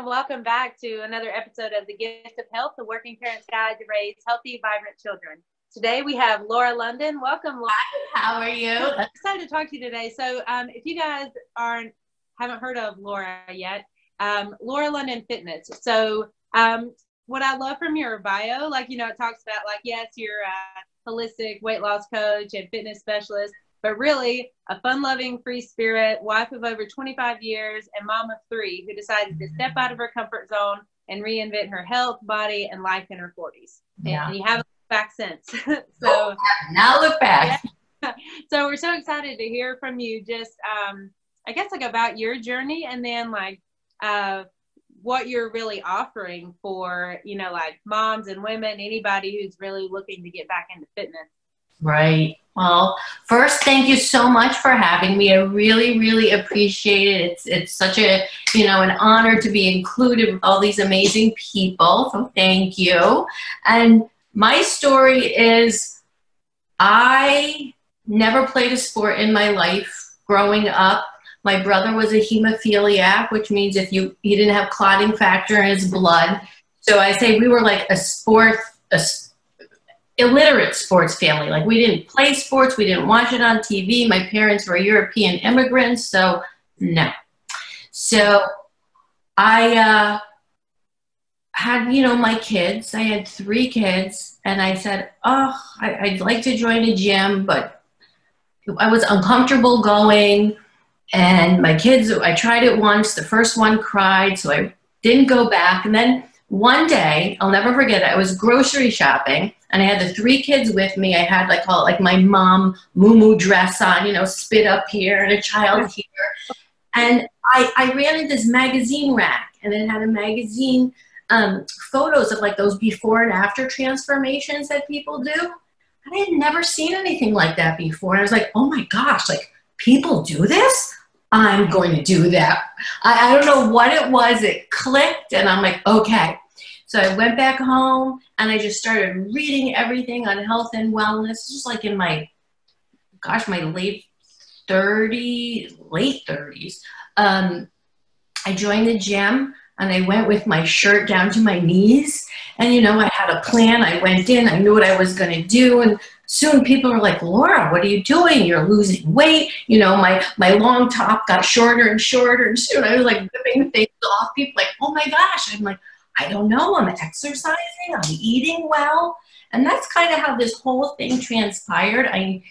and welcome back to another episode of The Gift of Health, the Working Parents Guide to Raise Healthy, Vibrant Children. Today we have Laura London. Welcome, Laura. Hi, how are you? I'm excited to talk to you today. So, um, if you guys aren't haven't heard of Laura yet, um, Laura London Fitness. So, um, what I love from your bio, like you know, it talks about like yes, you're a holistic weight loss coach and fitness specialist, but really a fun loving, free spirit, wife of over 25 years, and mom of three who decided to step out of her comfort zone and reinvent her health, body, and life in her 40s. Yeah. And you haven't looked back since. so oh, now look back. Yeah. So we're so excited to hear from you just um, I guess like about your journey and then like uh, what you're really offering for, you know, like moms and women, anybody who's really looking to get back into fitness. Right. Well, first, thank you so much for having me. I really, really appreciate it. It's it's such a you know an honor to be included with all these amazing people. So thank you. And my story is, I never played a sport in my life growing up. My brother was a hemophiliac, which means if you he didn't have clotting factor in his blood. So I say we were like a sport a illiterate sports family. Like we didn't play sports, we didn't watch it on TV. My parents were European immigrants, so no. So I uh, had, you know, my kids. I had three kids, and I said, "Oh, I, would like to join a gym, but I was uncomfortable going." And my kids, I tried it once. The first one cried, so I didn't go back. And then one day, I'll never forget it. I was grocery shopping and I had the three kids with me. I had like call it like my mom moo dress on, you know, spit up here and a child here. And I, I ran into this magazine rack and it had a magazine um, photos of like those before and after transformations that people do. And I had never seen anything like that before. And I was like, oh my gosh, like people do this? I'm going to do that. I, I don't know what it was. It clicked and I'm like, okay. So I went back home and I just started reading everything on health and wellness, just like in my, gosh, my late 30s, late 30s. Um, I joined the gym and I went with my shirt down to my knees. And, you know, I had a plan. I went in, I knew what I was going to do. And soon people were like, Laura, what are you doing? You're losing weight. You know, my, my long top got shorter and shorter. And soon I was like ripping things off. People like, oh my gosh. I'm like, I don't know, I'm exercising, I'm eating well. And that's kind of how this whole thing transpired. I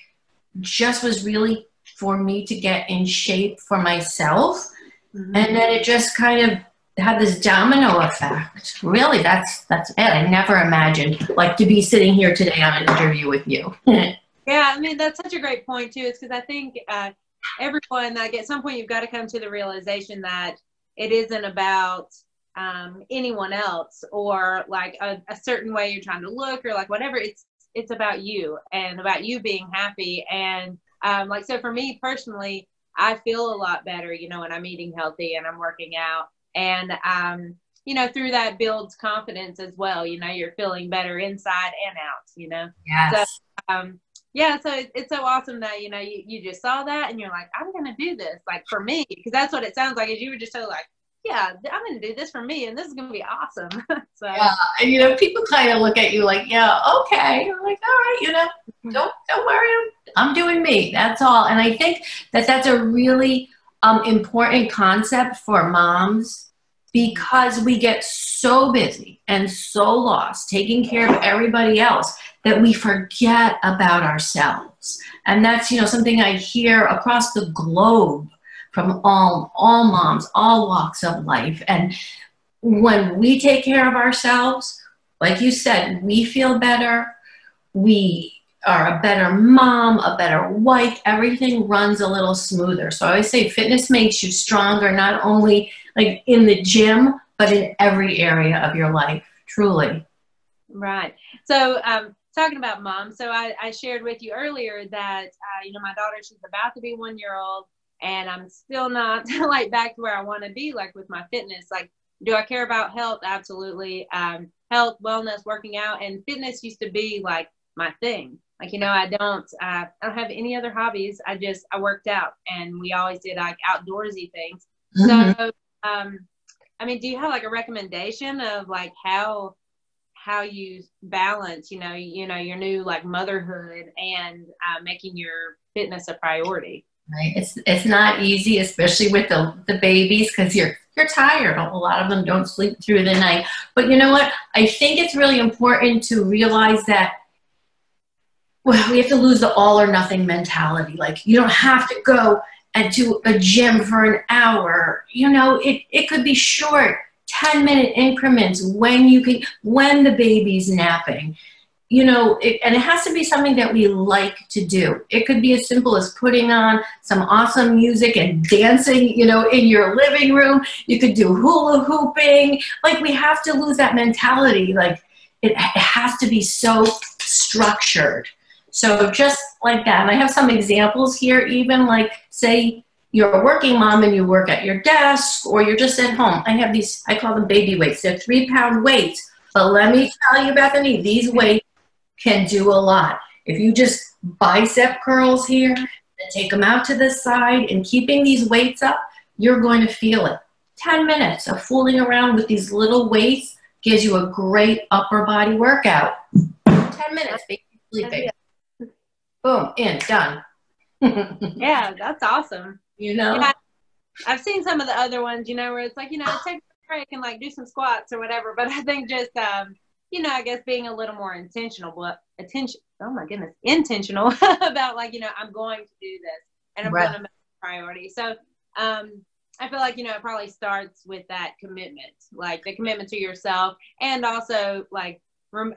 just was really for me to get in shape for myself. Mm-hmm. And then it just kind of had this domino effect. Really, that's that's it. I never imagined like to be sitting here today on an interview with you. yeah, I mean that's such a great point too. It's because I think uh, everyone like at some point you've got to come to the realization that it isn't about um, anyone else or like a, a certain way you're trying to look or like whatever it's it's about you and about you being happy. And um, like so for me personally i feel a lot better you know when i'm eating healthy and i'm working out. And um, you know through that builds confidence as well. You know you're feeling better inside and out you know? Yes. so um, yeah so it, it's so awesome that you know you, you just saw that and you're like i'm gonna do this like for me because that's what it sounds like is you were just so like yeah, I'm going to do this for me, and this is going to be awesome. so yeah, and you know, people kind of look at you like, yeah, okay, I'm like, all right, you know, mm-hmm. don't don't worry, I'm doing me. That's all. And I think that that's a really um, important concept for moms because we get so busy and so lost taking care of everybody else that we forget about ourselves. And that's you know something I hear across the globe from all all moms, all walks of life. And when we take care of ourselves, like you said, we feel better. We are a better mom, a better wife. Everything runs a little smoother. So I always say fitness makes you stronger, not only like in the gym, but in every area of your life. Truly. Right. So um, talking about mom, so I, I, shared with you earlier that uh, you know my daughter, she's about to be one year old and I'm still not like back to where I want to be, like with my fitness. Like, do I care about health? Absolutely. Um, health, wellness, working out, and fitness used to be like my thing. Like, you know, I don't, uh, I don't have any other hobbies. I just, I worked out and we always did like outdoorsy things. Mm-hmm. So, um, I mean, do you have like a recommendation of like how how you balance, you know, you know, your new like motherhood and uh, making your fitness a priority? Right. It's it's not easy, especially with the the babies, because you're you're tired. A lot of them don't sleep through the night. But you know what? I think it's really important to realize that well, we have to lose the all or nothing mentality. Like you don't have to go and do a gym for an hour. You know, it, it could be short, 10 minute increments when you can when the baby's napping you know, it, and it has to be something that we like to do. It could be as simple as putting on some awesome music and dancing, you know, in your living room. You could do hula hooping. Like, we have to lose that mentality. Like, it, it has to be so structured. So, just like that. And I have some examples here, even like, say, you're a working mom and you work at your desk or you're just at home. I have these, I call them baby weights. They're three pound weights. But let me tell you, Bethany, these weights can do a lot. If you just bicep curls here, and take them out to the side and keeping these weights up, you're going to feel it. 10 minutes of fooling around with these little weights gives you a great upper body workout. 10 minutes, baby, sleeping. Boom, in, done. yeah, that's awesome. You know? Yeah, I've seen some of the other ones, you know, where it's like, you know, take a break and like do some squats or whatever. But I think just um, you know, I guess being a little more intentional, but attention, oh my goodness, intentional about like, you know, I'm going to do this and I'm right. going to make a priority. So, um, I feel like, you know, it probably starts with that commitment, like the commitment to yourself. And also, like,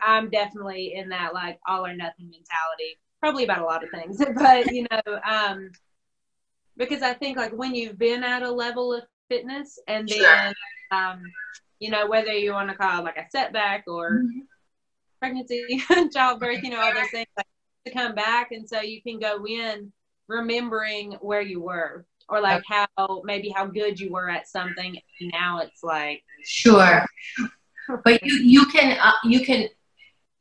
I'm definitely in that, like, all or nothing mentality, probably about a lot of things. but, you know, um, because I think, like, when you've been at a level of fitness and then, sure. um, you know, whether you want to call it like a setback or mm-hmm. pregnancy, childbirth, you know, all those things like, to come back. And so you can go in remembering where you were or like how maybe how good you were at something. Now it's like, sure. but you, you can, uh, you can,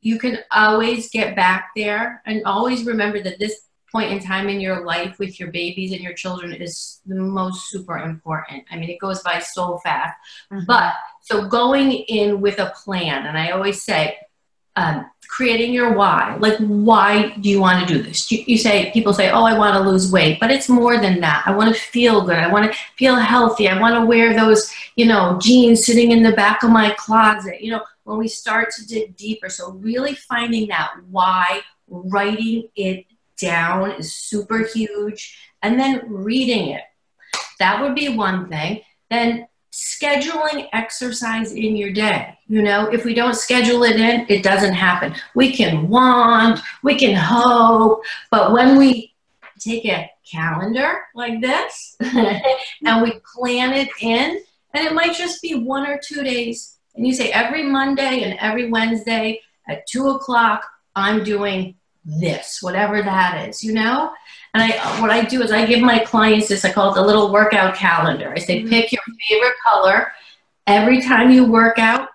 you can always get back there and always remember that this point in time in your life with your babies and your children is the most super important. I mean, it goes by so fast. Mm-hmm. But so going in with a plan, and I always say, um, creating your why. Like, why do you want to do this? You, you, say, people say, oh, I want to lose weight, but it's more than that. I want to feel good. I want to feel healthy. I want to wear those, you know, jeans sitting in the back of my closet. You know, when we start to dig deeper. So, really finding that why, writing it down is super huge. And then reading it. That would be one thing. Then scheduling exercise in your day. You know, if we don't schedule it in, it doesn't happen. We can want, we can hope, but when we take a calendar like this and we plan it in, and it might just be one or two days, and you say every Monday and every Wednesday at two o'clock, I'm doing this, whatever that is, you know? And I, what I do is I give my clients this, I call it the little workout calendar. I say, mm-hmm. pick your favorite color. Every time you work out,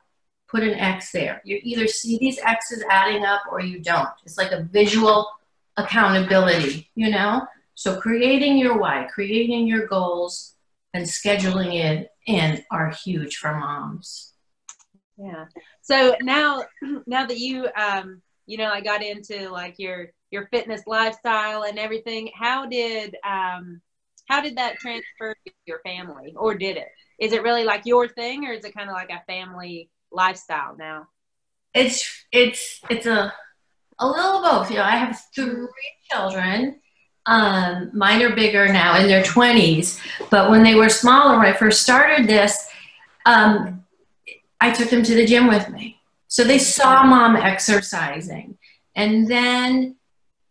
put an X there. You either see these X's adding up or you don't. It's like a visual accountability, you know? So creating your why, creating your goals, and scheduling it in are huge for moms. Yeah. So now, now that you um, you know, I got into like your your fitness lifestyle and everything. How did um how did that transfer to your family or did it? Is it really like your thing or is it kind of like a family lifestyle now? It's it's it's a a little both. You know, I have three children. Um, mine are bigger now in their 20s, but when they were smaller, when I first started this, um, I took them to the gym with me. So they saw mom exercising and then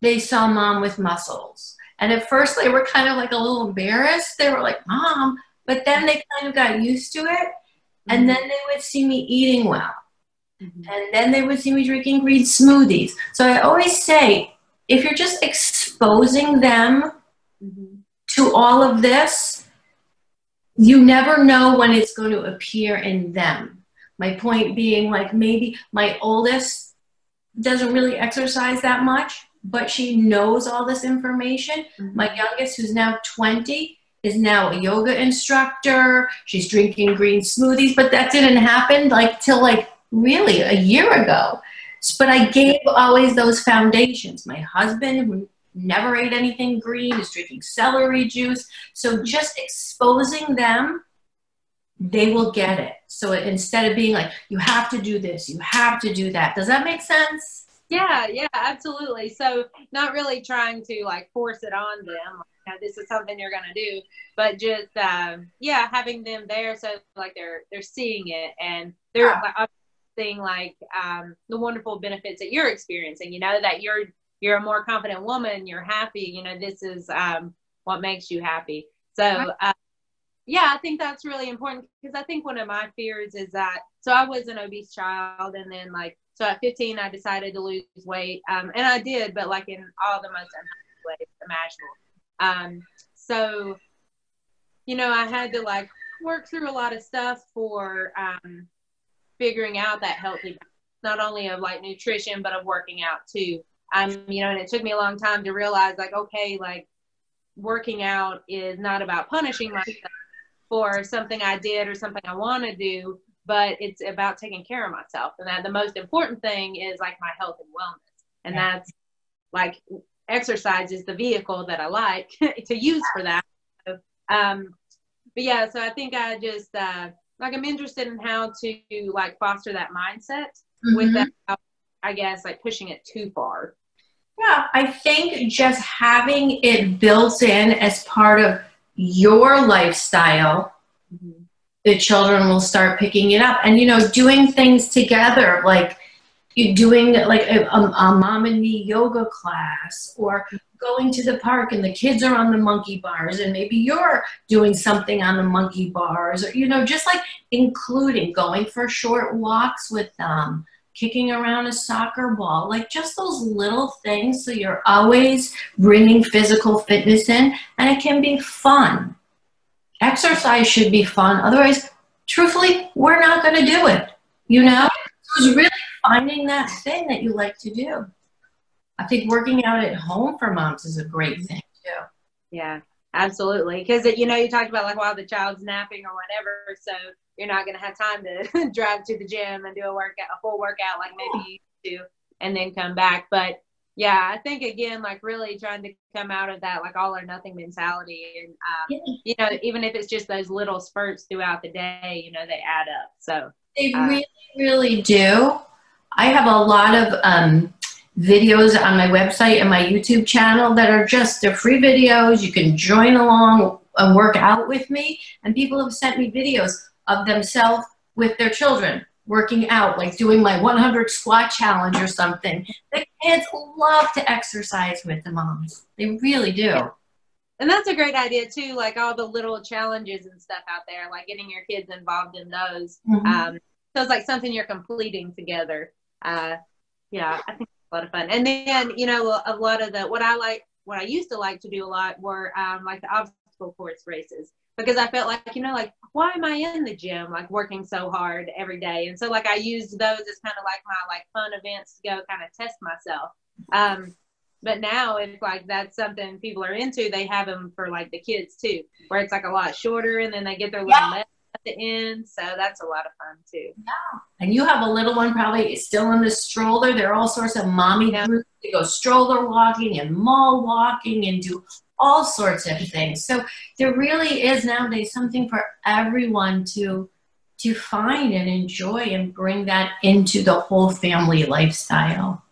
they saw mom with muscles. And at first they were kind of like a little embarrassed. They were like, Mom, but then they kind of got used to it. And mm-hmm. then they would see me eating well. Mm-hmm. And then they would see me drinking green smoothies. So I always say, if you're just exposing them mm-hmm. to all of this, you never know when it's going to appear in them. My point being, like, maybe my oldest doesn't really exercise that much, but she knows all this information. Mm-hmm. My youngest, who's now 20, is now a yoga instructor. She's drinking green smoothies, but that didn't happen like till like really a year ago. But I gave always those foundations. My husband, who never ate anything green, is drinking celery juice. So just exposing them, they will get it. So instead of being like, you have to do this, you have to do that. Does that make sense? Yeah, yeah, absolutely. So not really trying to like force it on them. Like, this is something you're gonna do, but just um, yeah, having them there so like they're they're seeing it and they're like, seeing like um, the wonderful benefits that you're experiencing. You know that you're you're a more confident woman. You're happy. You know this is um, what makes you happy. So. Uh, yeah, I think that's really important because I think one of my fears is that so I was an obese child and then like so at 15, I decided to lose weight, um, and I did, but like in all the most unhealthy ways imaginable. Um, so, you know, I had to like work through a lot of stuff for um, figuring out that healthy, not only of like nutrition, but of working out too. Um, you know, and it took me a long time to realize like, okay, like working out is not about punishing myself for something I did or something I want to do, but it's about taking care of myself. And that the most important thing is like my health and wellness. And yeah. that's like exercise is the vehicle that I like to use for that. So, um, but yeah, so I think I just, uh, like I'm interested in how to like foster that mindset mm-hmm. without, I guess, like pushing it too far. Yeah, I think just having it built in as part of your lifestyle the children will start picking it up. And you know doing things together like you doing like a, a, a, mom and me yoga class or going to the park and the kids are on the monkey bars and maybe you're doing something on the monkey bars or you know just like including going for short walks with them kicking around a soccer ball like just those little things so you're always bringing physical fitness in and it can be fun exercise should be fun. Otherwise, truthfully, we're not going to do it. You know? It's really finding that thing that you like to do. I think working out at home for moms is a great thing too. Yeah, absolutely. Because you know, you talked about like while the child's napping or whatever, so you're not going to have time to drive to the gym and do a workout, a full workout like maybe you do, and then come back. But yeah, I think again, like really trying to come out of that like all or nothing mentality, and um, yeah. you know, even if it's just those little spurts throughout the day, you know, they add up. So they uh, really, really do. I have a lot of um, videos on my website and my YouTube channel that are just they're free videos. You can join along and work out with me, and people have sent me videos of themselves with their children working out, like doing my 100 squat challenge or something. The kids love to exercise with the moms. They really do. And that's a great idea too, like all the little challenges and stuff out there, like getting your kids involved in those. Mm-hmm. Um, so it's like something you're completing together. Uh, yeah, I think it's a lot of fun. And then, you know, a lot of the, what I like, what I used to like to do a lot were um, like the obstacle course races because I felt like, you know, like, why am I in the gym, like working so hard every day? And so, like, I used those as kind of like my like fun events to go kind of test myself. Um, but now, if like that's something people are into, they have them for like the kids too, where it's like a lot shorter and then they get their little yeah. at the end. So that's a lot of fun too. Yeah. And you have a little one probably still in the stroller. There are all sorts of mommy yeah. groups. They go stroller walking and mall walking and do all sorts of things. So there really is nowadays something for everyone to to find and enjoy and bring that into the whole family lifestyle.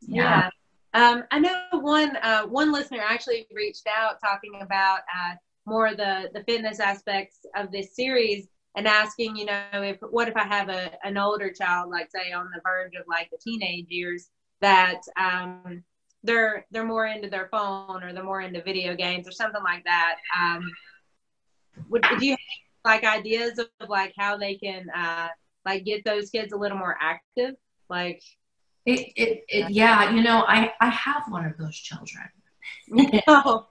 Yeah. yeah. Um, I know one uh, one listener actually reached out talking about uh, more the the fitness aspects of this series and asking, you know, if what if I have a an older child, like say on the verge of like the teenage years, that um, they're they're more into their phone or they're more into video games or something like that. Um, would, would you have, like ideas of, of, like how they can uh, like get those kids a little more active? Like, it, it, it yeah, you know, I I have one of those children. No.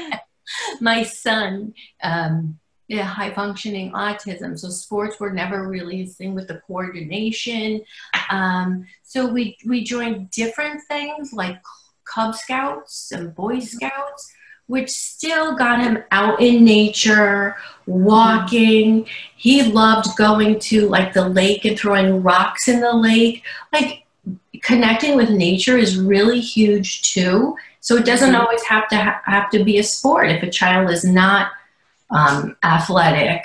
My son. Um, yeah, high functioning autism. So sports were never really his thing with the coordination. Um, so we we joined different things like Cub Scouts and Boy Scouts, which still got him out in nature, walking. He loved going to like the lake and throwing rocks in the lake. Like connecting with nature is really huge too. So it doesn't mm-hmm. always have to ha- have to be a sport. If a child is not um, athletic,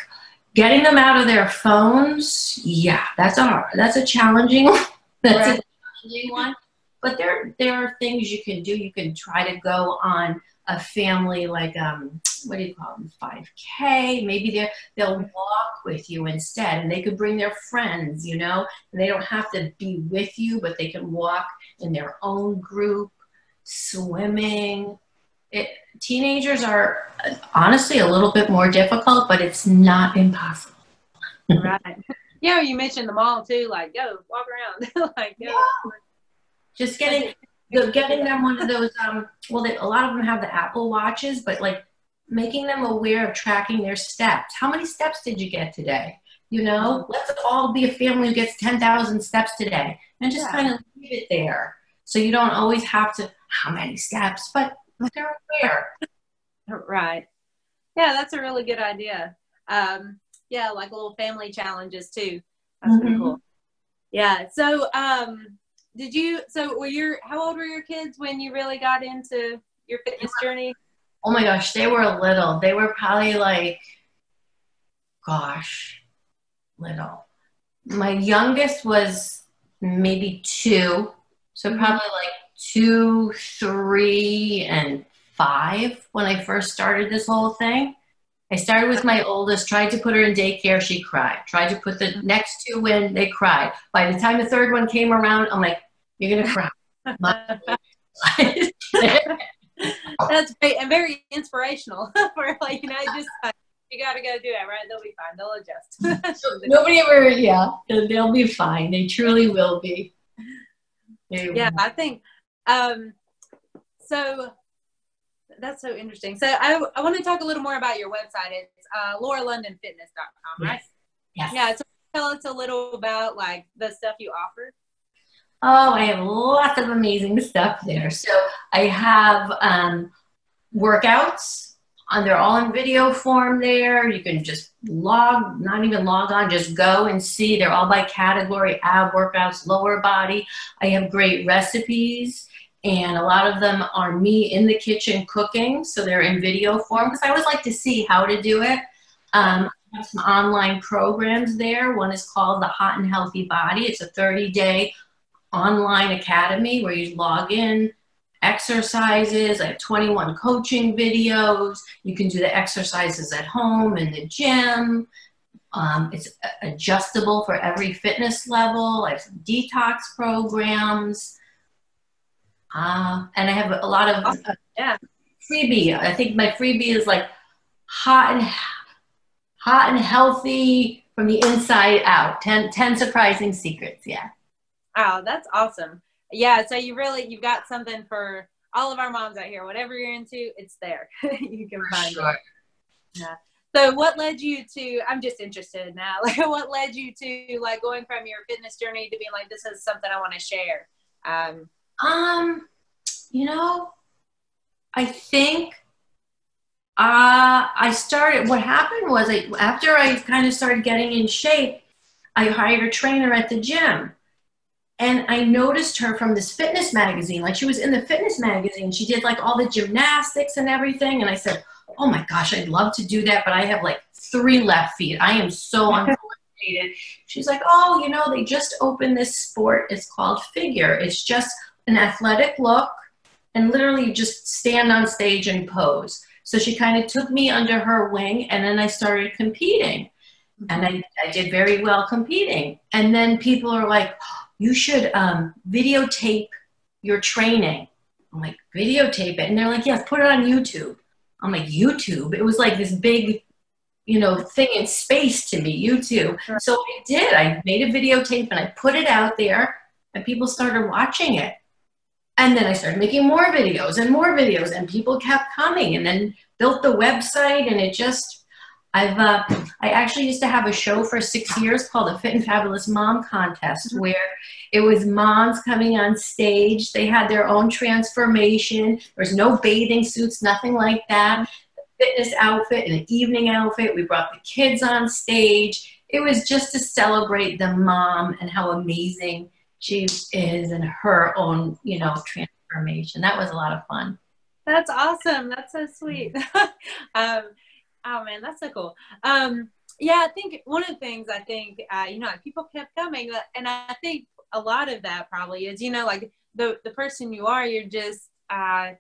getting them out of their phones, yeah, that's a that's a challenging that's right. a challenging one. But there there are things you can do. You can try to go on a family like um what do you call them 5k maybe they they'll walk with you instead and they could bring their friends you know and they don't have to be with you but they can walk in their own group swimming it, teenagers are honestly a little bit more difficult but it's not impossible. Right. Yeah you mentioned the mall too like go walk around. Like go. Yeah. just getting getting them one of those um well they, a lot of them have the apple watches but like making them aware of tracking their steps. How many steps did you get today? You know let's all be a family who gets 10,000 steps today and just yeah. kind of leave it there. So you don't always have to how many steps? But they're aware. Right. Yeah that's a really good idea. Um yeah like little family challenges too. That's mm-hmm. pretty cool. Yeah so um did you so were your how old were your kids when you really got into your fitness journey? Oh my gosh they were little. They were probably like gosh little. My youngest was maybe two so mm-hmm. probably like two three and five when i first started this whole thing I started with my oldest, tried to put her in daycare, she cried. Tried to put the next two in, they cried. By the time the third one came around, I'm like, you're gonna cry. That's great and very inspirational for like, you know, just uh, you gotta go do that, right? They'll be fine. They'll adjust. Nobody ever, yeah, they'll be fine. They truly will be. They yeah, will. I think. Um, so that's so interesting. So I, I want to talk a little more about your website. It's uh, lauralondonfitness.com, right? Yes. Yeah. So tell us a little about like the stuff you offer. Oh, I have lots of amazing stuff there. So I have um, workouts, and they're all in video form there. You can just log, not even log on, just go and see. They're all by category ab workouts, lower body. I have great recipes and a lot of them are me in the kitchen cooking so they're in video form because i always like to see how to do it. Um, I have some online programs there. One is called the hot and healthy body. It's a 30 day online academy where you log in exercises. I have 21 coaching videos. You can do the exercises at home in the gym. Um, it's adjustable for every fitness level. I have some detox programs uh, and I have a lot of uh, yeah. freebie. I think my freebie is like hot and hot and healthy from the inside out. 10, 10 surprising secrets. Yeah. Oh, that's awesome. Yeah. So you really, you've got something for all of our moms out here. Whatever you're into, it's there. you can for find sure. it. Yeah. So what led you to, I'm just interested now, like what led you to like going from your fitness journey to being like, this is something I want to share? Um, um, you know, I think uh, I started, what happened was I, after I kind of started getting in shape, I hired a trainer at the gym. And I noticed her from this fitness magazine. Like she was in the fitness magazine. She did like all the gymnastics and everything. And I said, Oh my gosh, I'd love to do that, but I have like three left feet. I am so uncoordinated. She's like, Oh, you know, they just opened this sport. It's called figure. It's just an athletic look, and literally just stand on stage and pose. So she kind of took me under her wing, and then I started competing. And I, I did very well competing. And then people are like, you should um, videotape your training. I'm like, videotape it. And they're like, yes, put it on YouTube. I'm like, YouTube? It was like this big, you know, thing in space to me, YouTube. Sure. So I did. I made a videotape and I put it out there, and people started watching it. And then I started making more videos and more videos, and people kept coming, and then built the website, and it just, I've uh, I actually used to have a show for six years called the Fit and Fabulous Mom Contest, mm-hmm. where it was moms coming on stage. They had their own transformation. There was no bathing suits, nothing like that. Fitness outfit and an evening outfit. We brought the kids on stage. It was just to celebrate the mom and how amazing she is in her own, you know, transformation. That was a lot of fun. That's awesome. That's so sweet. um, oh man, that's so cool. Um, yeah, I think one of the things I think, uh, you know, people kept coming, uh, and I think a lot of that probably is, you know, like the the person you are, you're just, uh,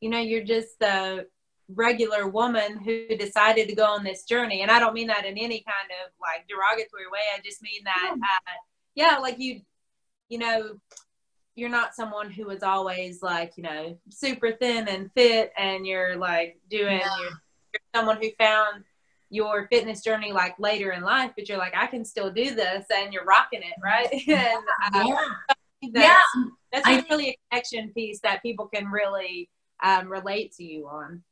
you know, you're just the regular woman who decided to go on this journey, and I don't mean that in any kind of like derogatory way. I just mean that, uh, yeah, like you, you know, you're not someone who is always like you know super thin and fit and you're like doing yeah. you're, you're, someone who found your fitness journey like later in life but you're like i can still do this and you're rocking it right and uh, yeah, that's, yeah. that's I, really a connection piece that people can really um, relate to you on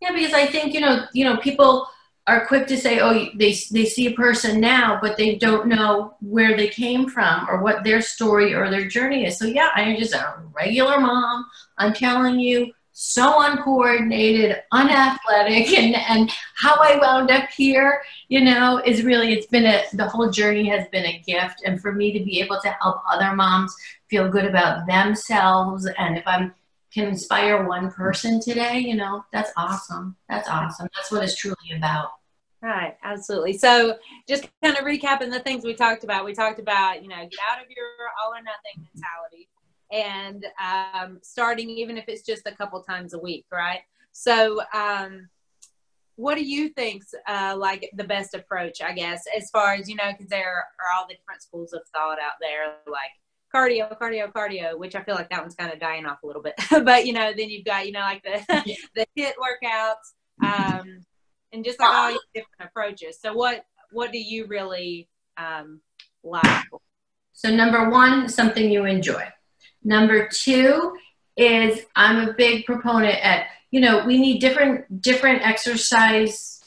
yeah because i think you know you know people are quick to say, oh, they, they see a person now, but they don't know where they came from or what their story or their journey is. So, yeah, I'm just a regular mom. I'm telling you, so uncoordinated, unathletic, and, and how I wound up here, you know, is really, it's been a, the whole journey has been a gift. And for me to be able to help other moms feel good about themselves, and if I'm can inspire one person today, you know, that's awesome. That's awesome. That's what it's truly about. Right, absolutely. So, just kind of recapping the things we talked about. We talked about, you know, get out of your all or nothing mentality and um, starting, even if it's just a couple times a week, right? So, um, what do you think's uh, like the best approach, I guess, as far as, you know, because there are all the different schools of thought out there, like cardio, cardio, cardio, which I feel like that one's kind of dying off a little bit. but you know, then you've got you know like the the HIIT workouts, um, and just like all these different approaches. So what what do you really um, like? So number one, something you enjoy. Number two is I'm a big proponent at you know we need different different exercise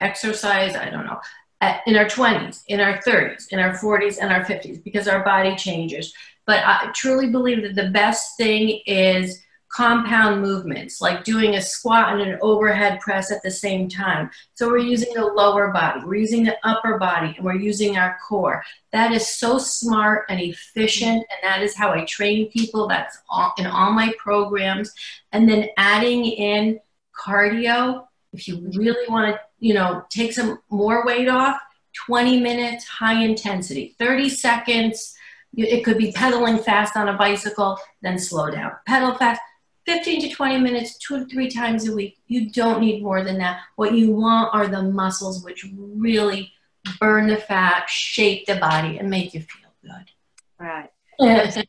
exercise I don't know at, in our 20s, in our 30s, in our 40s, and our 50s because our body changes. But I truly believe that the best thing is compound movements, like doing a squat and an overhead press at the same time. So we're using the lower body, we're using the upper body, and we're using our core. That is so smart and efficient, and that is how I train people. That's all, in all my programs. And then adding in cardio, if you really want to you know, take some more weight off, 20 minutes, high intensity, 30 seconds. It could be pedaling fast on a bicycle, then slow down. Pedal fast, 15 to 20 minutes, two to three times a week. You don't need more than that. What you want are the muscles which really burn the fat, shape the body, and make you feel good. Right.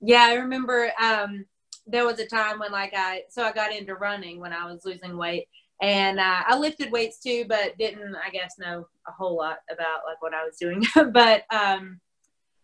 yeah, I remember um, there was a time when, like, I so I got into running when I was losing weight, and uh, I lifted weights too, but didn't I guess know a whole lot about like what I was doing. but um,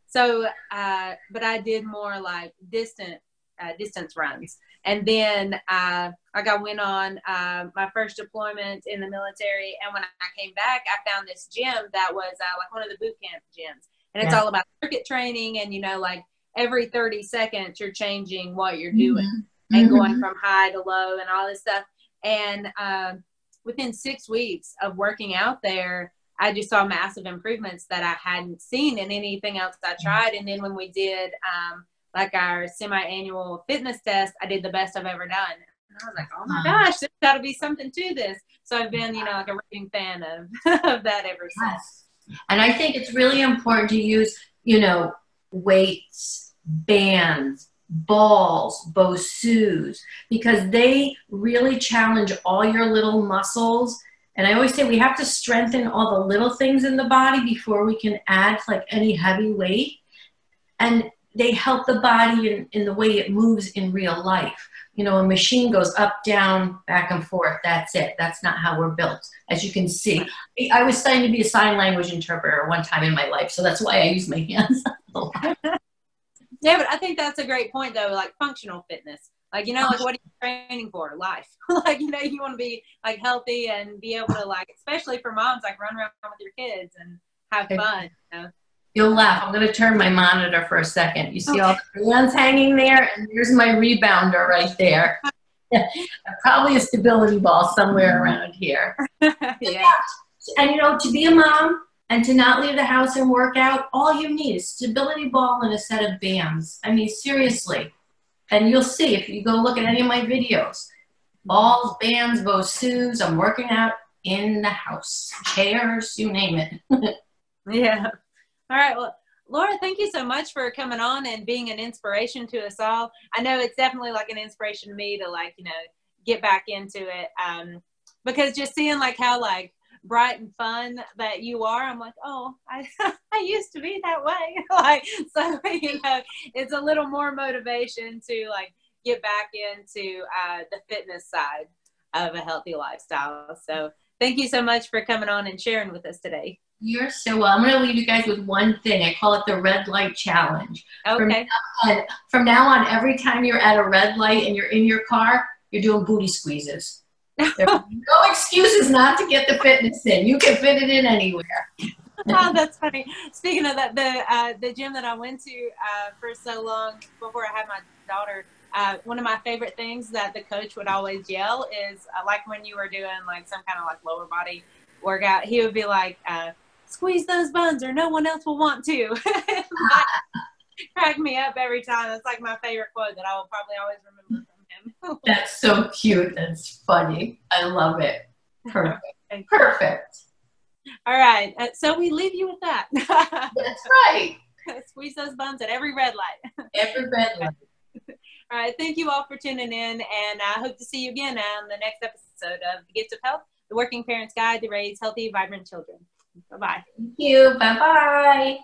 so uh, but I did more like distant uh, distance runs, and then uh, I got went on uh, my first deployment in the military, and when I came back, I found this gym that was uh, like one of the boot camp gyms, and it's yeah. all about circuit training, and you know like every 30 seconds you're changing what you're doing mm-hmm. and going mm-hmm. from high to low and all this stuff and um, within six weeks of working out there, I just saw massive improvements that I hadn't seen in anything else I mm-hmm. tried. And then when we did um, like our semi-annual fitness test, I did the best I've ever done. And I was like, oh my gosh, there's got to be something to this. So I've been, you know, like a raving fan of, of that ever since. And I think it's really important to use, you know, weights, bands, balls, BOSUs, because they really challenge all your little muscles. And I always say we have to strengthen all the little things in the body before we can add like any heavy weight. And they help the body in, in the way it moves in real life. You know, a machine goes up, down, back and forth. That's it. That's not how we're built. As you can see, I was studying to be a sign language interpreter one time in my life, so that's why I use my hands Yeah, but I think that's a great point though, like functional fitness. Like, you know, like what are you training for? Life. like, you know, you want to be like healthy and be able to like, especially for moms, like run around with your kids and have fun. You know? You'll laugh. I'm going to turn my monitor for a second. You see okay. all the bands hanging there, and there's my rebounder right there. Probably a stability ball somewhere around here. yeah. And you know, to be a mom and to not leave the house and work out, all you need is stability ball and a set of bands. I mean, seriously. And you'll see if you go look at any of my videos. Balls, bands, Bosus, I'm working out in the house. Chairs, you name it. yeah. All right. Well, Laura, thank you so much for coming on and being an inspiration to us all. I know it's definitely like an inspiration to me to like, you know, get back into it. Um, because just seeing like how like bright and fun that you are, I'm like, oh, I, I used to be that way. like, so, you know, it's a little more motivation to like get back into uh, the fitness side of a healthy lifestyle. So thank you so much for coming on and sharing with us today. You're so well. I'm going to leave you guys with one thing. I call it the red light challenge. Okay. From now, on, from now on, every time you're at a red light and you're in your car, you're doing booty squeezes. No excuses not to get the fitness in. You can fit it in anywhere. oh, that's funny. Speaking of that, the uh, the gym that I went to uh, for so long before I had my daughter, uh, one of my favorite things that the coach would always yell is uh, like when you were doing like some kind of like lower body workout, he would be like, uh, "Squeeze those buns, or no one else will want to." crack me up every time. That's like my favorite quote that I will probably always remember That's so cute. That's funny. I love it. Perfect. Perfect. All right. Uh, so we leave you with that. That's right. Squeeze those buns at every red light. Every red light. All right. Thank you all for tuning in, and I hope to see you again on the next episode of The Gift of Health, the Working Parents Guide to Raise Healthy, Vibrant Children. Bye bye. Thank you. Bye bye.